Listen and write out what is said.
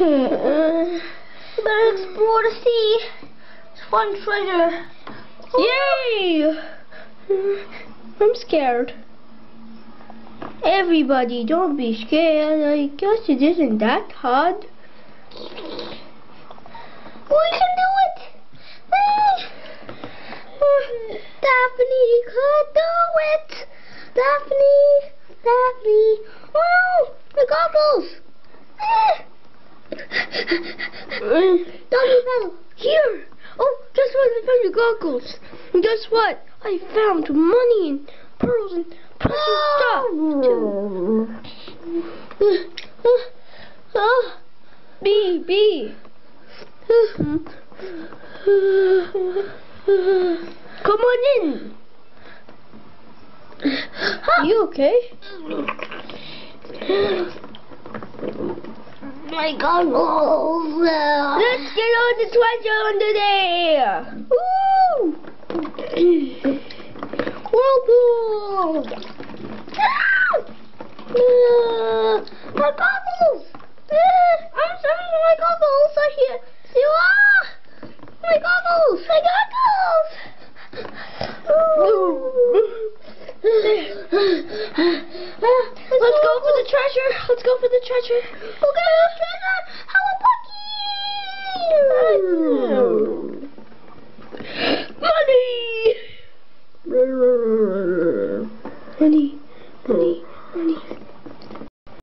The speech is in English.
Let's explore the sea. It's fun treasure. Yay! Mm, I'm scared. Everybody, don't be scared. I guess it isn't that hard. We can do it! Mm, Daphne could do it! Daphne! Oh! The goggles! Uh, Daphne fell! Here! Oh, guess what? I found your goggles. And guess what? I found money and pearls and precious stuff. Oh! B, B. Come on in. You okay? My goggles! Let's get all the treasure under there. Woo! Whirlpool! Ah! Let's go for the treasure. Let's go for the treasure. We'll go for the treasure. Hello, Buggy. Money. Money. Money. Money.